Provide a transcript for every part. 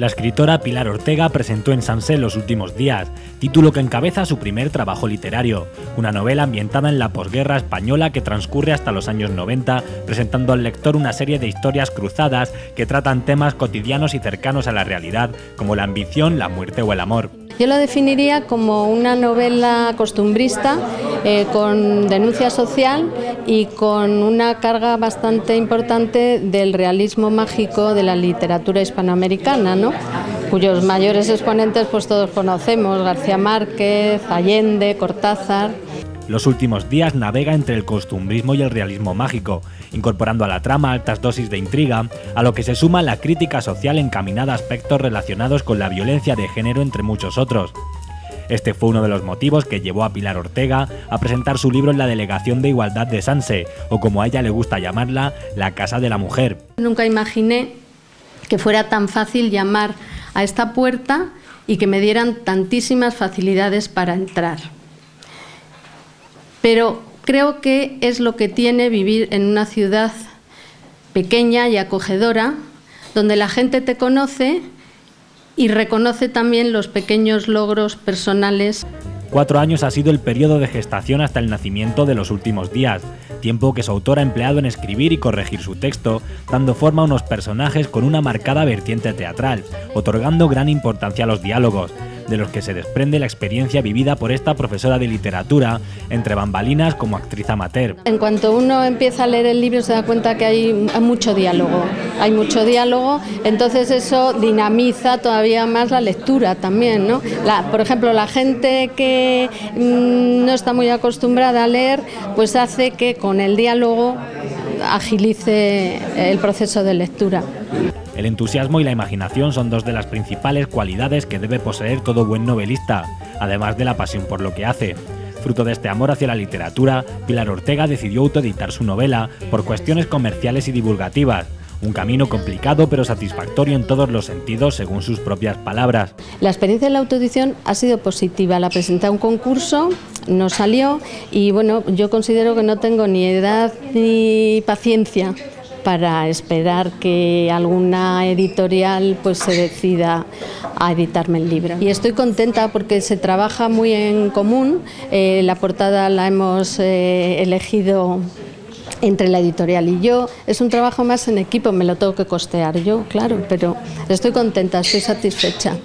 La escritora Pilar Ortega presentó en Sanse los últimos días, título que encabeza su primer trabajo literario, una novela ambientada en la posguerra española que transcurre hasta los años 90, presentando al lector una serie de historias cruzadas que tratan temas cotidianos y cercanos a la realidad, como la ambición, la muerte o el amor. Yo lo definiría como una novela costumbrista eh, con denuncia social y con una carga bastante importante del realismo mágico de la literatura hispanoamericana, ¿no? cuyos mayores exponentes pues todos conocemos, García Márquez, Allende, Cortázar. Los últimos días navega entre el costumbrismo y el realismo mágico, incorporando a la trama altas dosis de intriga, a lo que se suma la crítica social encaminada a aspectos relacionados con la violencia de género entre muchos otros. Este fue uno de los motivos que llevó a Pilar Ortega a presentar su libro en la Delegación de Igualdad de Sanse, o como a ella le gusta llamarla, la Casa de la Mujer. Nunca imaginé que fuera tan fácil llamar a esta puerta y que me dieran tantísimas facilidades para entrar. Pero creo que es lo que tiene vivir en una ciudad pequeña y acogedora, donde la gente te conoce y reconoce también los pequeños logros personales. Cuatro años ha sido el periodo de gestación hasta el nacimiento de los últimos días, tiempo que su autor ha empleado en escribir y corregir su texto, dando forma a unos personajes con una marcada vertiente teatral, otorgando gran importancia a los diálogos, de los que se desprende la experiencia vivida por esta profesora de literatura, entre bambalinas como actriz amateur. En cuanto uno empieza a leer el libro se da cuenta que hay mucho diálogo, hay mucho diálogo, entonces eso dinamiza todavía más la lectura también, ¿no? por ejemplo, la gente que mm, no está muy acostumbrada a leer, pues hace que con el diálogo agilice el proceso de lectura. El entusiasmo y la imaginación son dos de las principales cualidades que debe poseer todo buen novelista, además de la pasión por lo que hace. Fruto de este amor hacia la literatura, Pilar Ortega decidió autoeditar su novela por cuestiones comerciales y divulgativas, un camino complicado pero satisfactorio en todos los sentidos, según sus propias palabras. La experiencia de la autoedición ha sido positiva. La presenté a un concurso, no salió y bueno, yo considero que no tengo ni edad ni paciencia para esperar que alguna editorial pues se decida a editarme el libro. Y estoy contenta porque se trabaja muy en común, eh, la portada la hemos eh, elegido entre la editorial y yo. Es un trabajo más en equipo, me lo tengo que costear yo, claro, pero estoy contenta, estoy satisfecha.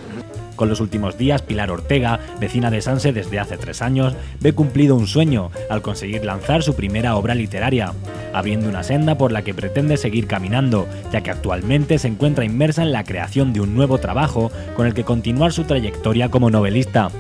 Con los últimos días, Pilar Ortega, vecina de Sanse desde hace tres años, ve cumplido un sueño al conseguir lanzar su primera obra literaria, abriendo una senda por la que pretende seguir caminando, ya que actualmente se encuentra inmersa en la creación de un nuevo trabajo con el que continuar su trayectoria como novelista.